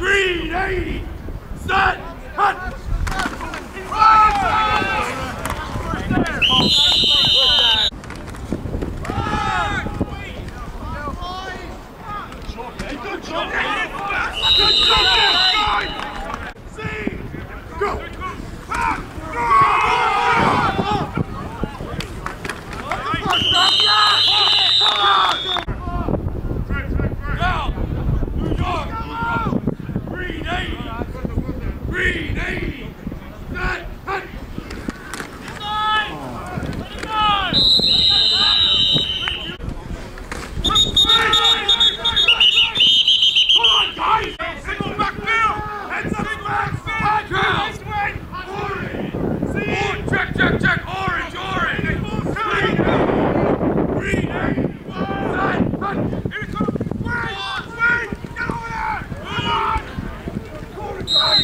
380, set,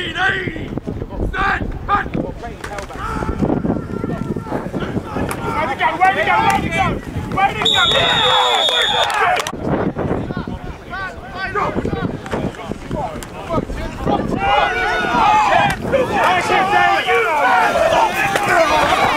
Ready, set, back! Way to go, way! Stop it!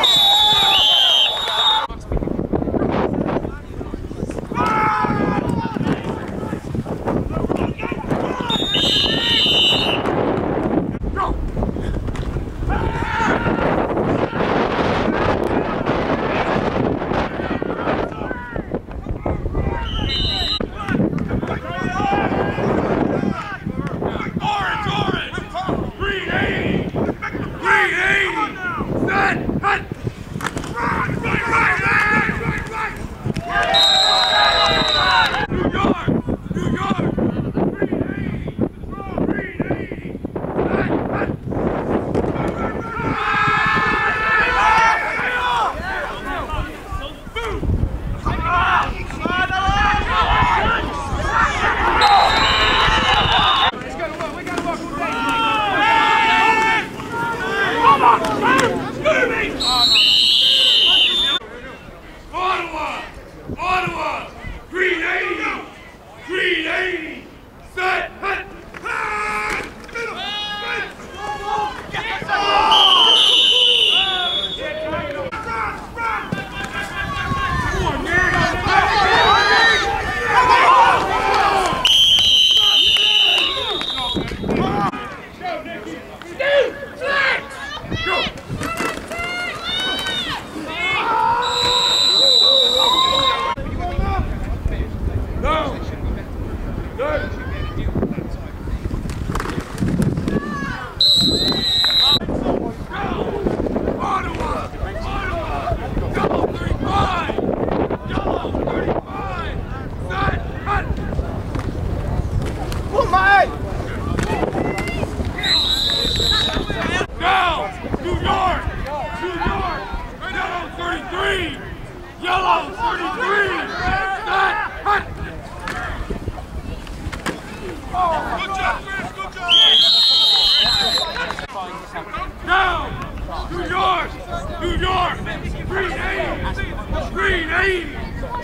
Green, aim!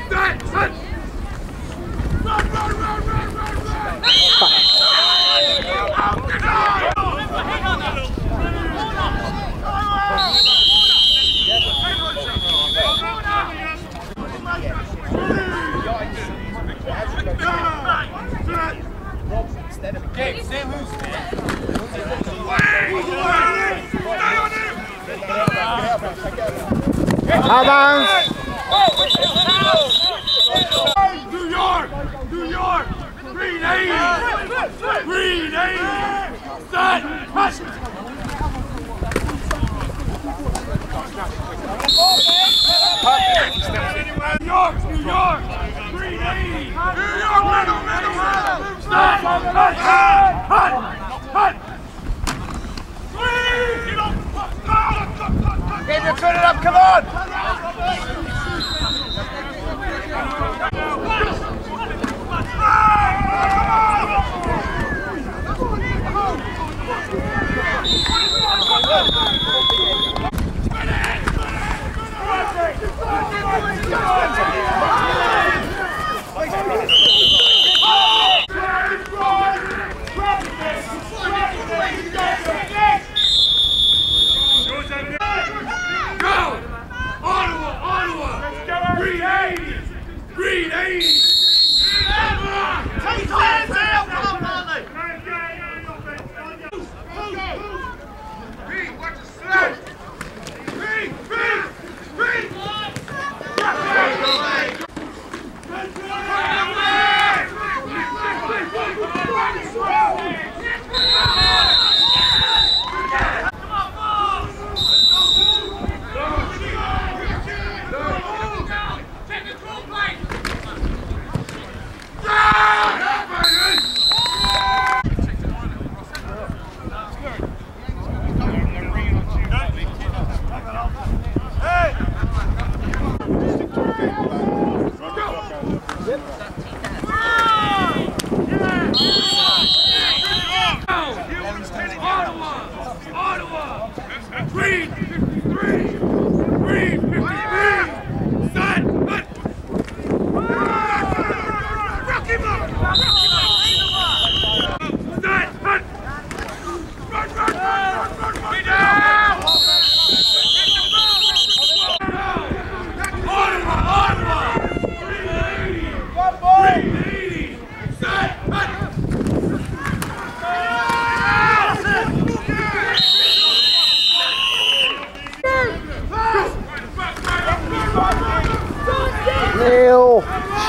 Set, set! Run, run, run, run, run, run! Out the door! Instead of a game, stay loose, man. Wait! Stay on him! Stay on him! Avance! New York! New York! Green 80! Green 80! Set! Hut! New York! New York! Green 80! New York! Middle, middle, middle! Hut! Hut! Turn it up, come on!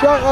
Shut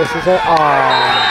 的时啊。